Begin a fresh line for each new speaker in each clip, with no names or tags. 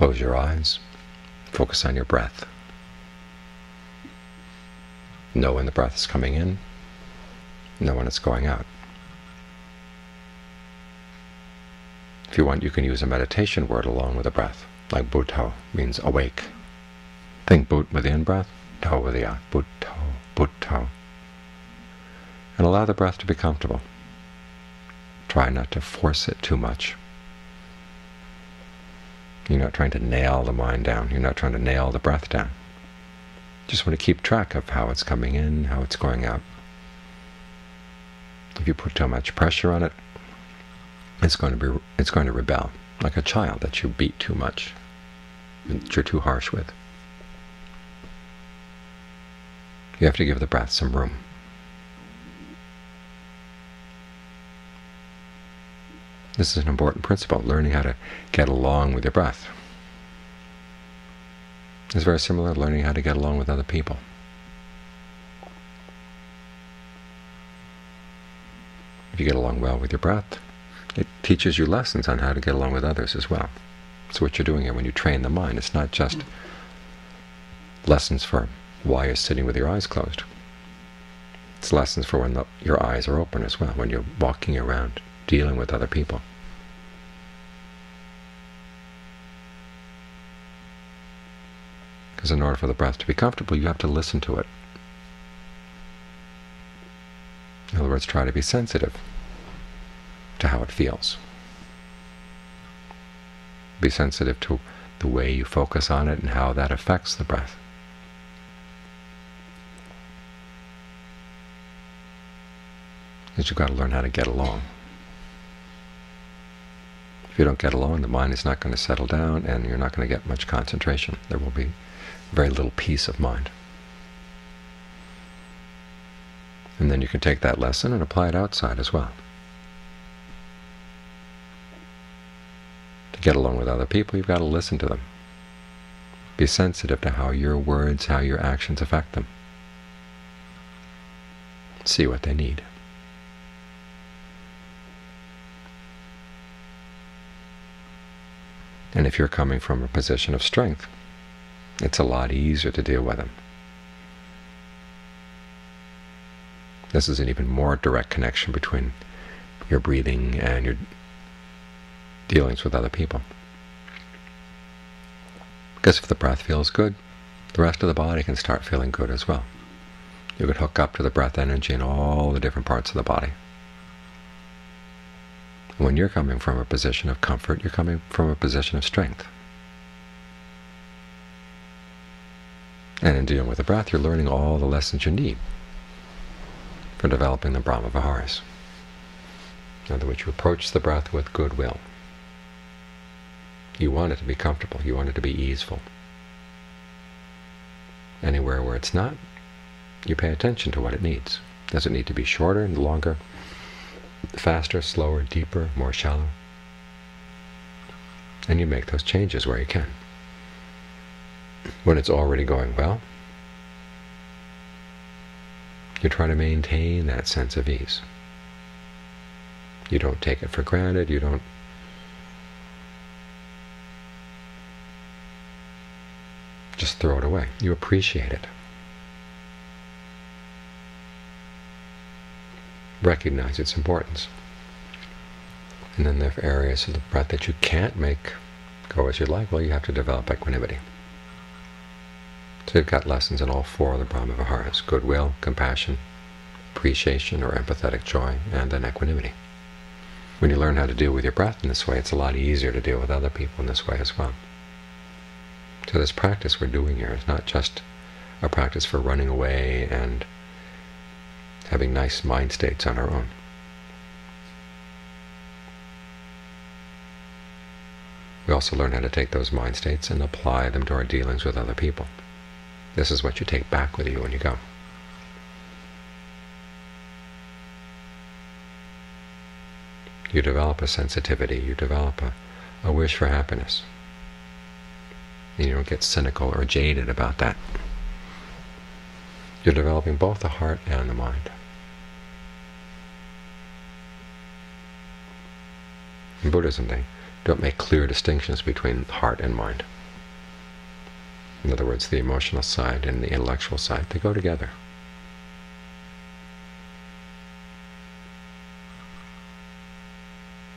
Close your eyes. Focus on your breath. Know when the breath is coming in. Know when it's going out. If you want, you can use a meditation word along with the breath, like Buddho means awake. Think Bud with the in-breath, dho with the out. Buddho, Buddho. And allow the breath to be comfortable. Try not to force it too much. You're not trying to nail the mind down. You're not trying to nail the breath down. Just want to keep track of how it's coming in, how it's going out. If you put too much pressure on it, it's going to be it's going to rebel, like a child that you beat too much, that you're too harsh with. You have to give the breath some room. This is an important principle, learning how to get along with your breath. It's very similar to learning how to get along with other people. If you get along well with your breath, it teaches you lessons on how to get along with others as well. So what you're doing here when you train the mind, it's not just lessons for why you're sitting with your eyes closed. It's lessons for when the, your eyes are open as well, when you're walking around dealing with other people. Because in order for the breath to be comfortable, you have to listen to it. In other words, try to be sensitive to how it feels. Be sensitive to the way you focus on it and how that affects the breath. Because you've got to learn how to get along. If you don't get along, the mind is not going to settle down and you're not going to get much concentration. There will be very little peace of mind. And then you can take that lesson and apply it outside as well. To get along with other people, you've got to listen to them. Be sensitive to how your words, how your actions affect them. See what they need. And if you're coming from a position of strength, it's a lot easier to deal with them. This is an even more direct connection between your breathing and your dealings with other people. Because if the breath feels good, the rest of the body can start feeling good as well. You could hook up to the breath energy in all the different parts of the body. When you're coming from a position of comfort, you're coming from a position of strength. And in dealing with the breath, you're learning all the lessons you need for developing the Brahma Viharas. In other words, you approach the breath with goodwill. You want it to be comfortable. You want it to be easeful. Anywhere where it's not, you pay attention to what it needs. Does it need to be shorter and longer, faster, slower, deeper, more shallow? And you make those changes where you can when it's already going well, you try to maintain that sense of ease. You don't take it for granted. You don't just throw it away. You appreciate it. Recognize its importance. And then there are areas of the breath that you can't make go as you'd like, well, you have to develop equanimity. So you've got lessons in all four of the Brahmaviharas, goodwill, compassion, appreciation or empathetic joy, and then equanimity. When you learn how to deal with your breath in this way, it's a lot easier to deal with other people in this way as well. So this practice we're doing here is not just a practice for running away and having nice mind states on our own. We also learn how to take those mind states and apply them to our dealings with other people. This is what you take back with you when you go. You develop a sensitivity, you develop a, a wish for happiness. And you don't get cynical or jaded about that. You're developing both the heart and the mind. Buddhism, they don't make clear distinctions between heart and mind. In other words, the emotional side and the intellectual side, they go together.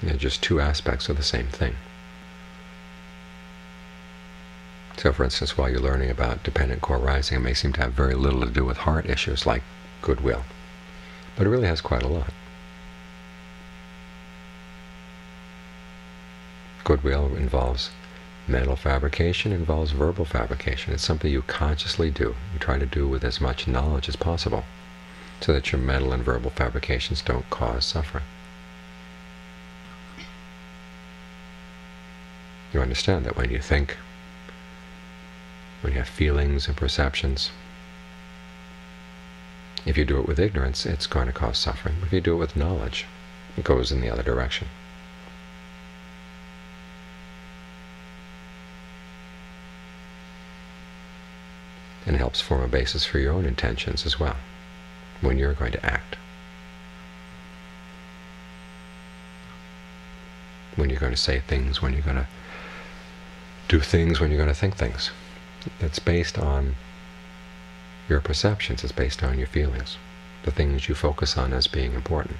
They're just two aspects of the same thing. So for instance, while you're learning about dependent co-arising, it may seem to have very little to do with heart issues like goodwill, but it really has quite a lot. Goodwill involves mental fabrication, involves verbal fabrication. It's something you consciously do. You try to do with as much knowledge as possible so that your mental and verbal fabrications don't cause suffering. You understand that when you think when you have feelings and perceptions. If you do it with ignorance, it's going to cause suffering. If you do it with knowledge, it goes in the other direction. And helps form a basis for your own intentions as well, when you're going to act. When you're going to say things, when you're going to do things, when you're going to think things It's based on your perceptions, it's based on your feelings, the things you focus on as being important.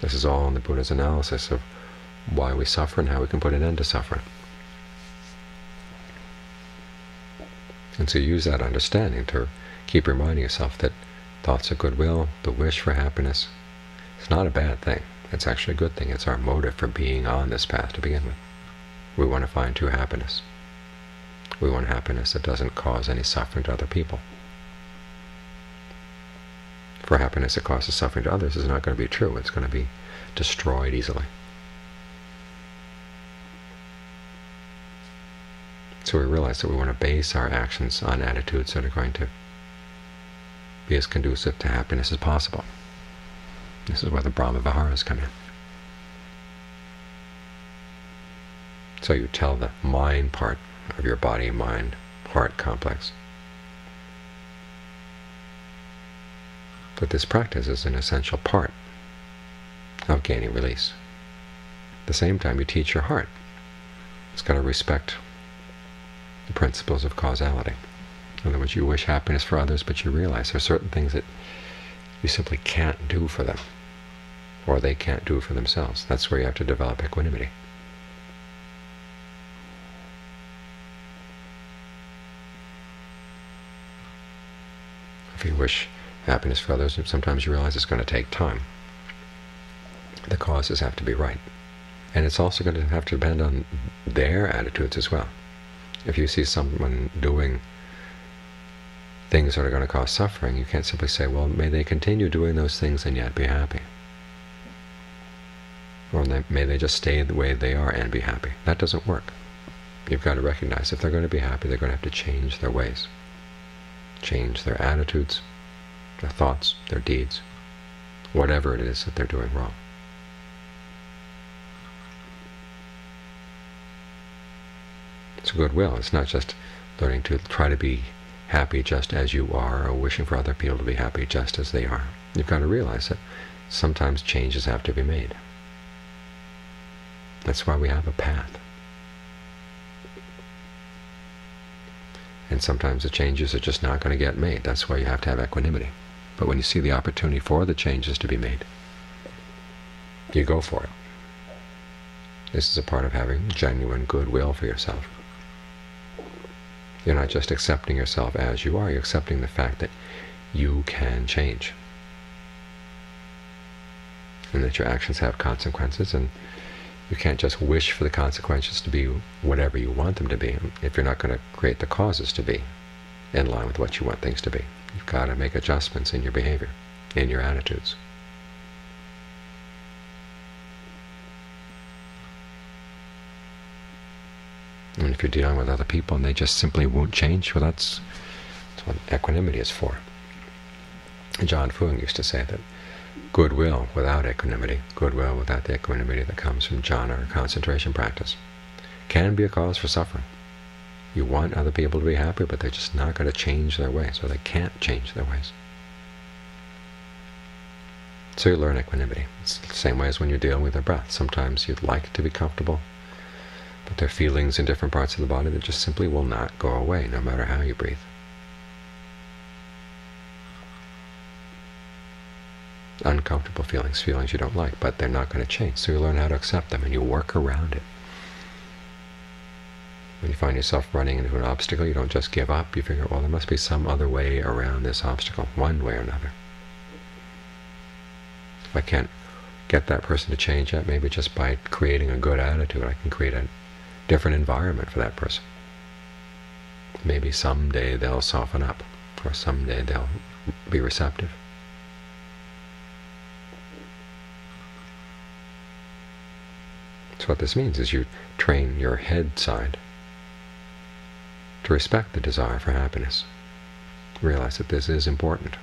This is all in the Buddha's analysis of why we suffer and how we can put an end to suffering. And so use that understanding to keep reminding yourself that thoughts of goodwill, the wish for happiness, it's not a bad thing. It's actually a good thing. It's our motive for being on this path to begin with. We want to find true happiness. We want happiness that doesn't cause any suffering to other people. For happiness that causes suffering to others is not going to be true. It's going to be destroyed easily. So we realize that we want to base our actions on attitudes that are going to be as conducive to happiness as possible. This is where the Brahma Viharas come in. So you tell the mind part of your body, mind, heart complex. But this practice is an essential part of gaining release. At the same time, you teach your heart. It's got to respect principles of causality. In other words, you wish happiness for others, but you realize there are certain things that you simply can't do for them, or they can't do for themselves. That's where you have to develop equanimity. if you wish happiness for others, sometimes you realize it's going to take time. The causes have to be right. And it's also going to have to depend on their attitudes as well. If you see someone doing things that are going to cause suffering, you can't simply say, well, may they continue doing those things and yet be happy. Or may they just stay the way they are and be happy. That doesn't work. You've got to recognize if they're going to be happy, they're going to have to change their ways change their attitudes, their thoughts, their deeds, whatever it is that they're doing wrong. It's goodwill. It's not just learning to try to be happy just as you are or wishing for other people to be happy just as they are. You've got to realize that sometimes changes have to be made. That's why we have a path. And sometimes the changes are just not going to get made. That's why you have to have equanimity. But when you see the opportunity for the changes to be made, you go for it. This is a part of having genuine goodwill for yourself. You're not just accepting yourself as you are, you're accepting the fact that you can change. And that your actions have consequences, and you can't just wish for the consequences to be whatever you want them to be if you're not going to create the causes to be in line with what you want things to be. You've got to make adjustments in your behavior, in your attitudes. And if you're dealing with other people and they just simply won't change, well, that's, that's what equanimity is for. Ajaan Fuang used to say that goodwill without equanimity, goodwill without the equanimity that comes from jhana or concentration practice, can be a cause for suffering. You want other people to be happy, but they're just not going to change their ways, or they can't change their ways. So you learn equanimity. It's the same way as when you're dealing with your breath. Sometimes you'd like to be comfortable, but there are feelings in different parts of the body that just simply will not go away no matter how you breathe. Uncomfortable feelings, feelings you don't like, but they're not going to change. So you learn how to accept them and you work around it. When you find yourself running into an obstacle, you don't just give up. You figure, well, there must be some other way around this obstacle, one way or another. If I can't get that person to change that, maybe just by creating a good attitude, I can create a different environment for that person. Maybe someday they'll soften up, or someday they'll be receptive. So what this means is you train your head side to respect the desire for happiness. Realize that this is important.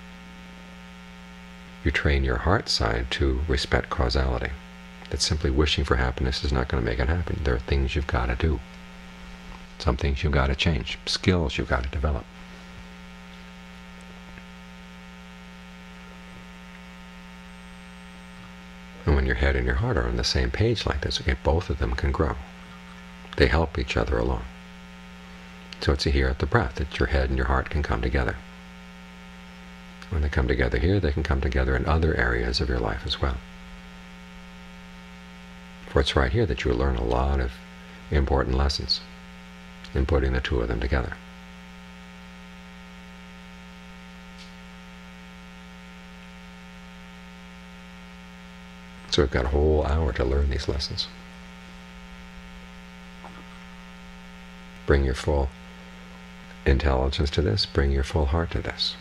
You train your heart side to respect causality, that simply wishing for happiness is not going to make it happen. There are things you've got to do, some things you've got to change, skills you've got to develop. And when your head and your heart are on the same page like this, both of them can grow. They help each other along. So it's here at the breath that your head and your heart can come together. When they come together here, they can come together in other areas of your life as well. For it's right here that you learn a lot of important lessons in putting the two of them together. So we've got a whole hour to learn these lessons. Bring your full intelligence to this, bring your full heart to this.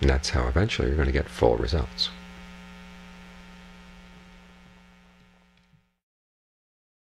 And that's how eventually you're going to get full results.